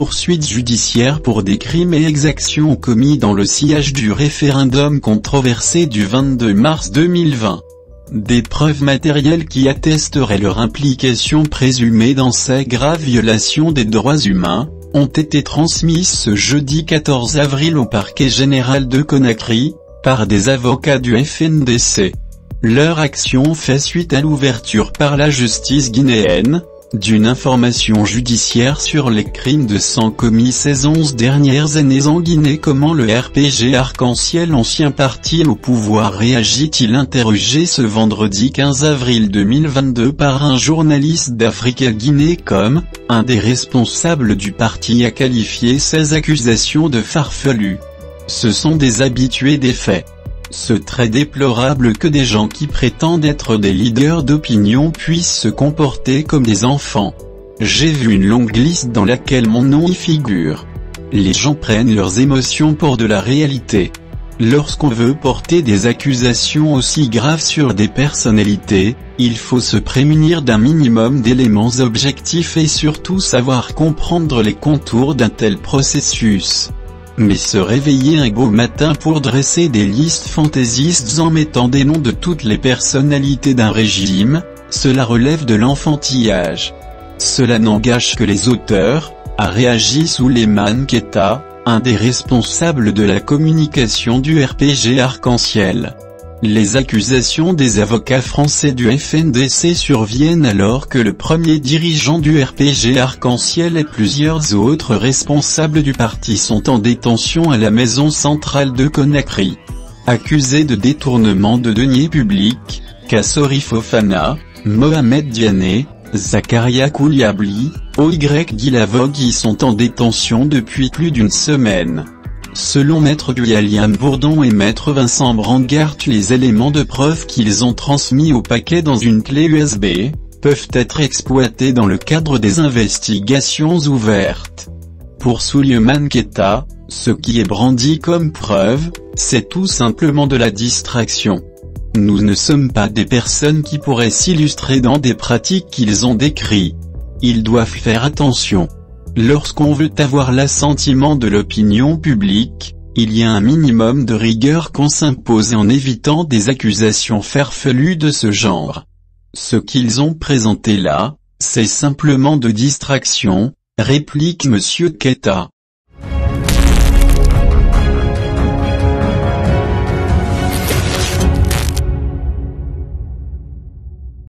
Poursuite judiciaire pour des crimes et exactions commis dans le sillage du référendum controversé du 22 mars 2020. Des preuves matérielles qui attesteraient leur implication présumée dans ces graves violations des droits humains, ont été transmises ce jeudi 14 avril au parquet général de Conakry, par des avocats du FNDC. Leur action fait suite à l'ouverture par la justice guinéenne, d'une information judiciaire sur les crimes de sang commis ces onze dernières années en Guinée. Comment le RPG Arc-en-Ciel ancien parti au pouvoir réagit-il interrogé ce vendredi 15 avril 2022 par un journaliste d'Africa Guinée comme, un des responsables du parti a qualifié ces accusations de farfelues. Ce sont des habitués des faits. Ce très déplorable que des gens qui prétendent être des leaders d'opinion puissent se comporter comme des enfants. J'ai vu une longue liste dans laquelle mon nom y figure. Les gens prennent leurs émotions pour de la réalité. Lorsqu'on veut porter des accusations aussi graves sur des personnalités, il faut se prémunir d'un minimum d'éléments objectifs et surtout savoir comprendre les contours d'un tel processus. Mais se réveiller un beau matin pour dresser des listes fantaisistes en mettant des noms de toutes les personnalités d'un régime, cela relève de l'enfantillage. Cela n'engage que les auteurs, a réagi Souleymane Keta, un des responsables de la communication du RPG Arc-en-Ciel. Les accusations des avocats français du FNDC surviennent alors que le premier dirigeant du RPG Arc-en-Ciel et plusieurs autres responsables du parti sont en détention à la maison centrale de Conakry. Accusés de détournement de deniers publics, Kassori Fofana, Mohamed Diané, Zakaria Kouliabli, OY Guilavog sont en détention depuis plus d'une semaine. Selon Maître Guyaliam Bourdon et Maître Vincent Brangart les éléments de preuve qu'ils ont transmis au paquet dans une clé USB, peuvent être exploités dans le cadre des investigations ouvertes. Pour Souleymane Keta, ce qui est brandi comme preuve, c'est tout simplement de la distraction. Nous ne sommes pas des personnes qui pourraient s'illustrer dans des pratiques qu'ils ont décrites. Ils doivent faire attention. Lorsqu'on veut avoir l'assentiment de l'opinion publique, il y a un minimum de rigueur qu'on s'impose en évitant des accusations farfelues de ce genre. Ce qu'ils ont présenté là, c'est simplement de distraction, réplique monsieur Keta.